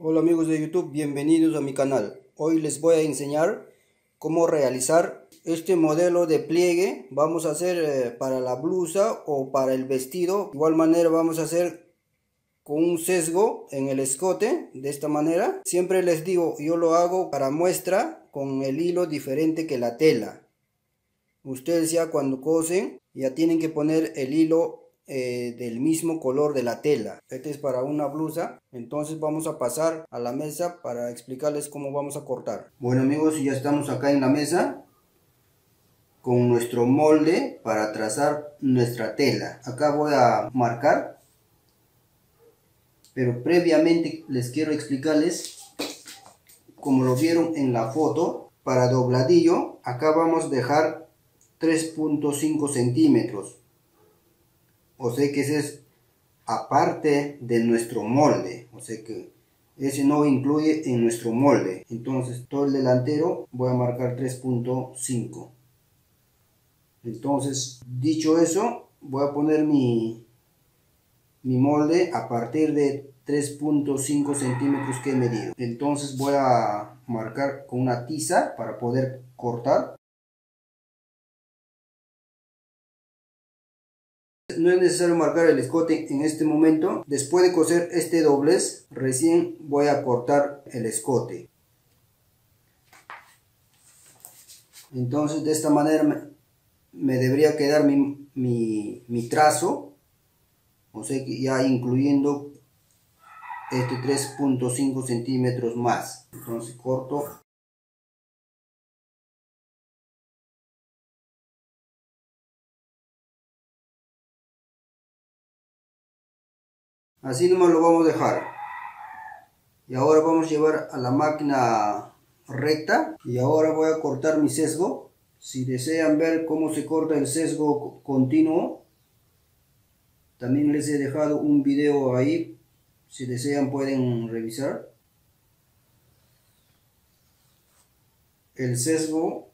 Hola amigos de YouTube, bienvenidos a mi canal. Hoy les voy a enseñar cómo realizar este modelo de pliegue. Vamos a hacer eh, para la blusa o para el vestido. De igual manera vamos a hacer con un sesgo en el escote de esta manera. Siempre les digo, yo lo hago para muestra con el hilo diferente que la tela. Ustedes ya cuando cosen ya tienen que poner el hilo eh, del mismo color de la tela. Este es para una blusa. Entonces vamos a pasar a la mesa para explicarles cómo vamos a cortar. Bueno amigos, ya estamos acá en la mesa con nuestro molde para trazar nuestra tela. Acá voy a marcar. Pero previamente les quiero explicarles como lo vieron en la foto. Para dobladillo, acá vamos a dejar 3.5 centímetros o sea que ese es aparte de nuestro molde, o sea que ese no incluye en nuestro molde. Entonces todo el delantero voy a marcar 3.5. Entonces, dicho eso, voy a poner mi, mi molde a partir de 3.5 centímetros que he medido. Entonces voy a marcar con una tiza para poder cortar. No es necesario marcar el escote en este momento. Después de coser este doblez, recién voy a cortar el escote. Entonces de esta manera me, debería quedar mi, mi trazo. O sea que ya incluyendo este 3.5 centímetros más. Entonces corto así nomás lo vamos a dejar. Y ahora vamos a llevar a la máquina recta. Y ahora voy a cortar mi sesgo. Si desean ver cómo se corta el sesgo continuo también les he dejado un video ahí. Si desean pueden revisar. El sesgo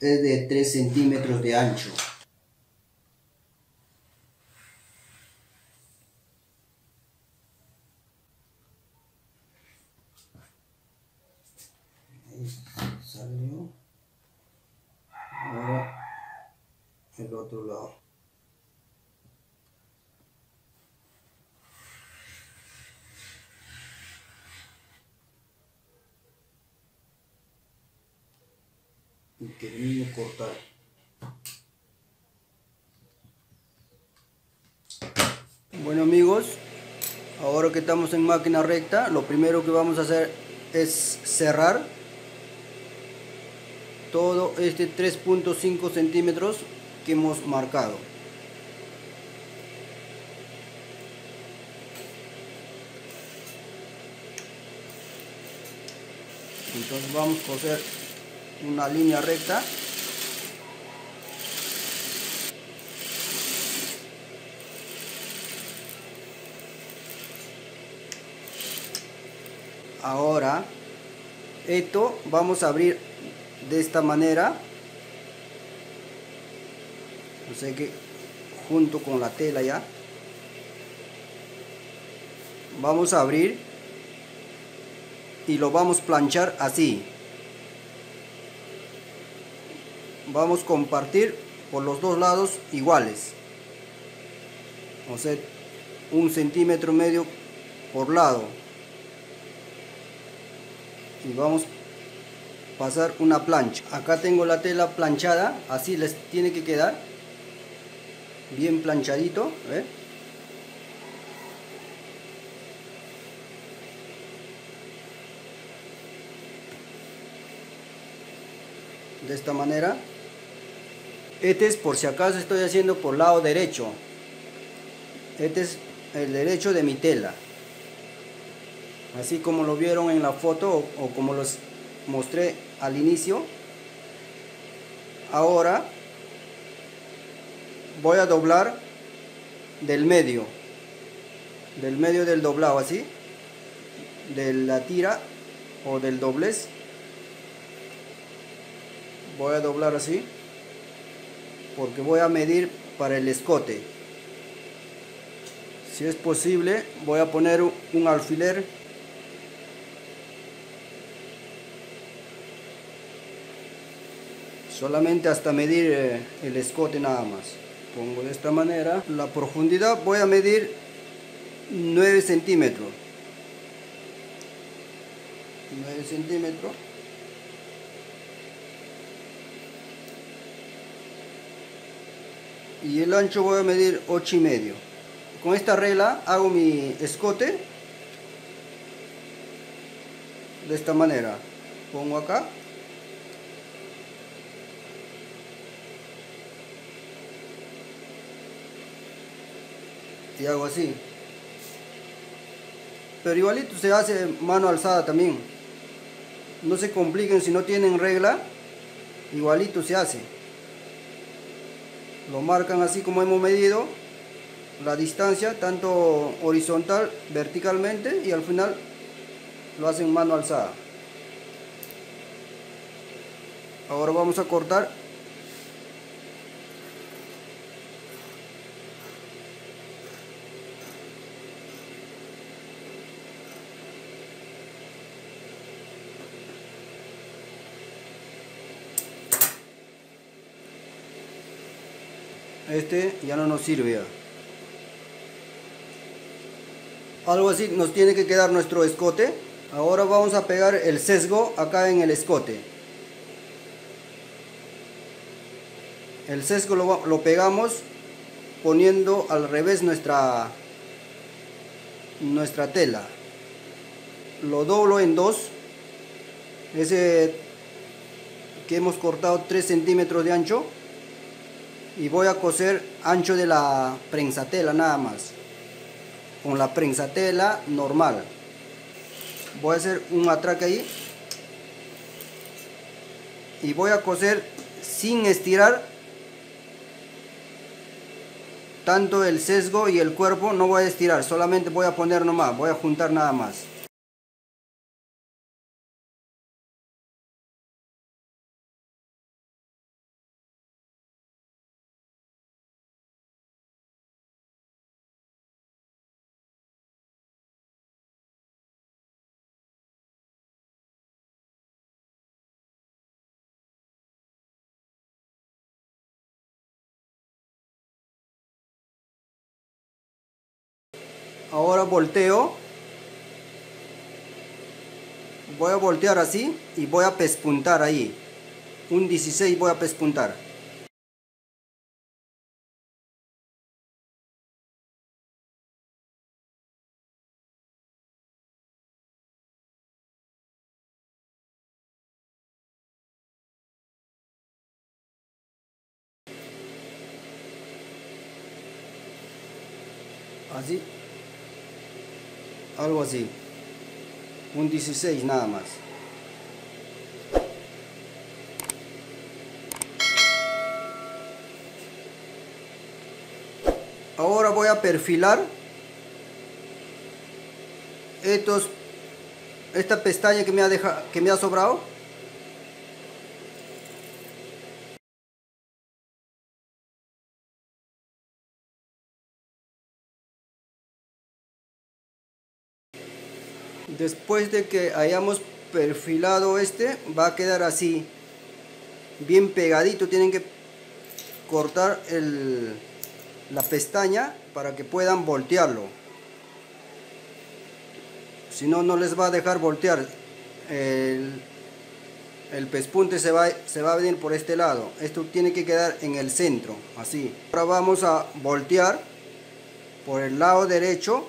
es de 3 centímetros de ancho salió ahora el otro lado. Y termino cortar. Bueno amigos ahora que estamos en máquina recta lo primero que vamos a hacer es cerrar todo este 3.5 centímetros que hemos marcado. Entonces vamos a coser una línea recta. Ahora esto vamos a abrir de esta manera o sea que junto con la tela ya vamos a abrir y lo vamos a planchar así. Vamos a compartir por los dos lados iguales. O sea un centímetro medio por lado. Y vamos pasar una plancha. Acá tengo la tela planchada así les tiene que quedar bien planchadito de esta manera este es por si acaso estoy haciendo por lado derecho este es el derecho de mi tela. Así como lo vieron en la foto o, como los mostré al inicio ahora voy a doblar del medio del medio del doblado así de la tira o del doblez. Voy a doblar así porque voy a medir para el escote. Si es posible voy a poner un alfiler. Solamente hasta medir eh, el escote nada más pongo de esta manera. La profundidad voy a medir 9 centímetros. 9 centímetros. Y el ancho voy a medir 8 y medio. Con esta regla hago mi escote de esta manera. Pongo acá y hago así. Pero igualito se hace mano alzada también. No se compliquen si no tienen regla igualito se hace. Lo marcan así como hemos medido la distancia tanto horizontal verticalmente y al final lo hacen mano alzada. Ahora vamos a cortar este ya no nos sirve algo así nos tiene que quedar nuestro escote. Ahora vamos a pegar el sesgo acá en el escote. El sesgo lo, lo pegamos poniendo al revés nuestra nuestra tela. Lo doblo en dos. Ese que hemos cortado 3 centímetros de ancho y voy a coser ancho de la prensatela nada más. Con la prensatela normal. Voy a hacer un atraque ahí. Y voy a coser sin estirar tanto el sesgo y el cuerpo. No voy a estirar solamente voy a poner nomás voy a juntar nada más ahora volteo. Voy a voltear así y voy a pespuntar ahí. Un 16 voy a pespuntar. Así algo así. Un 16 nada más. Ahora voy a perfilar estos esta pestaña que me ha dejado que me ha sobrado después de que hayamos perfilado este va a quedar así bien pegadito. Tienen que cortar el, la pestaña para que puedan voltearlo. Si no no les va a dejar voltear. El, el pespunte se va, se va a venir por este lado. Esto tiene que quedar en el centro así. Ahora vamos a voltear por el lado derecho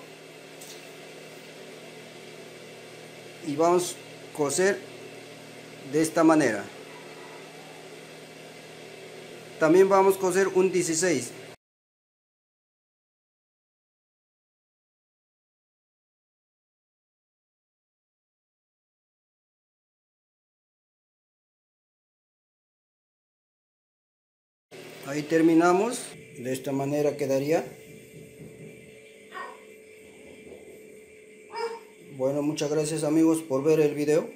y vamos a coser de esta manera. También vamos a coser un 16 ahí terminamos. De esta manera quedaría Bueno, muchas gracias amigos por ver el video.